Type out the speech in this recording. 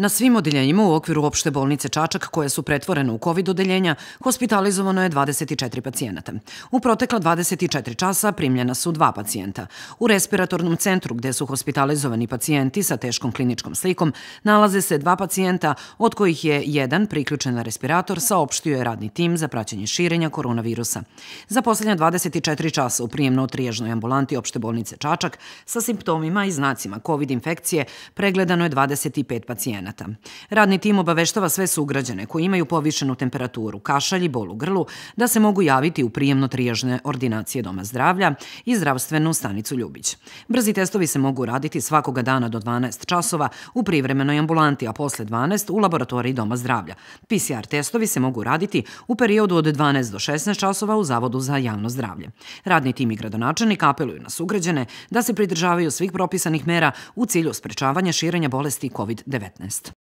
Na svim odeljenjima u okviru opšte bolnice Čačak, koje su pretvorene u COVID odeljenja, hospitalizovano je 24 pacijenata. U protekla 24 časa primljena su dva pacijenta. U respiratornom centru gde su hospitalizovani pacijenti sa teškom kliničkom slikom nalaze se dva pacijenta, od kojih je jedan priključen na respirator, saopštio je radni tim za praćenje širenja koronavirusa. Za poslednja 24 časa u prijemno-triježnoj ambulanti opšte bolnice Čačak sa simptomima i znacima COVID infekcije pregledano je 25 pacijenata pacijenata. Radni tim obaveštava sve sugrađane koji imaju povišenu temperaturu, kašalj i bol u grlu da se mogu javiti u prijemno triježne ordinacije Doma zdravlja i zdravstvenu stanicu Ljubić. Brzi testovi se mogu raditi svakoga dana do 12 časova u privremenoj ambulanti, a posle 12 u laboratoriji Doma zdravlja. PCR testovi se mogu raditi u periodu od 12 do 16 časova u Zavodu za javno zdravlje. Radni tim i gradonačelnik apeluju na sugrađane da se pridržavaju svih propisanih mera u cilju sprečavanja širenja bolesti COVID-19. podcast.